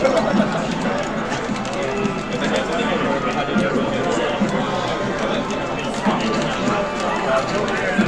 actually going.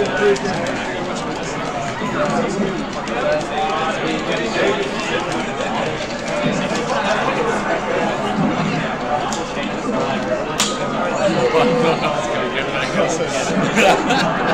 it is. Dreamland.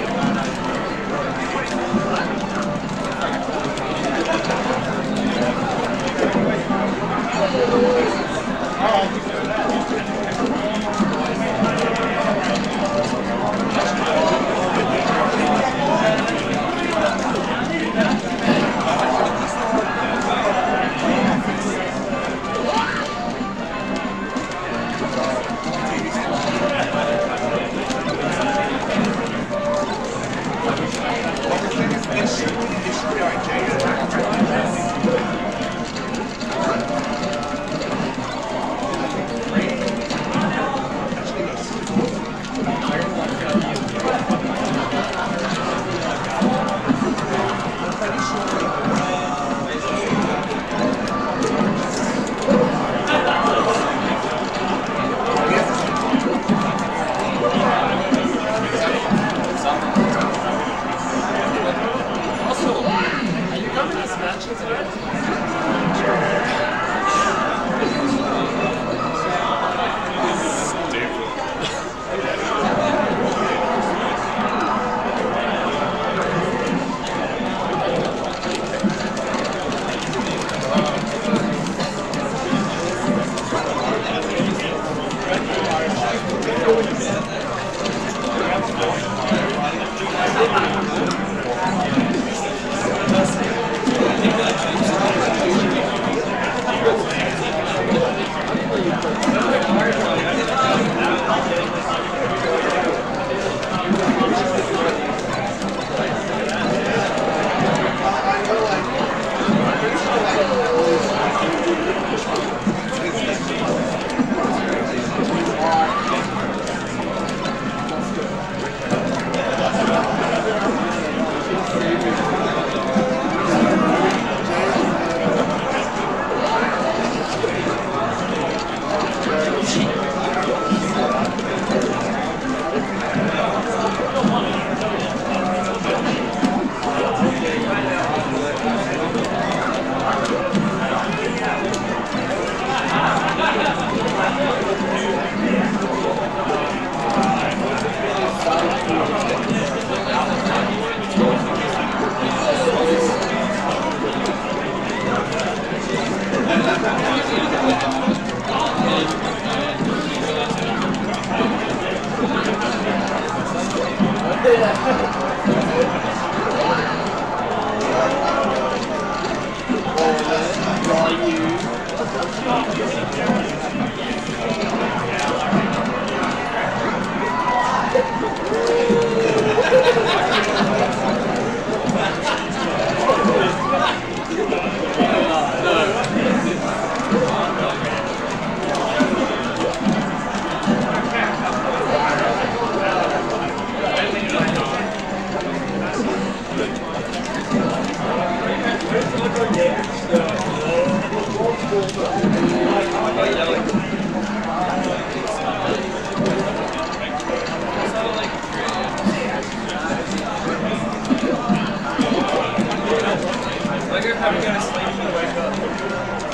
And you wake up.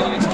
Did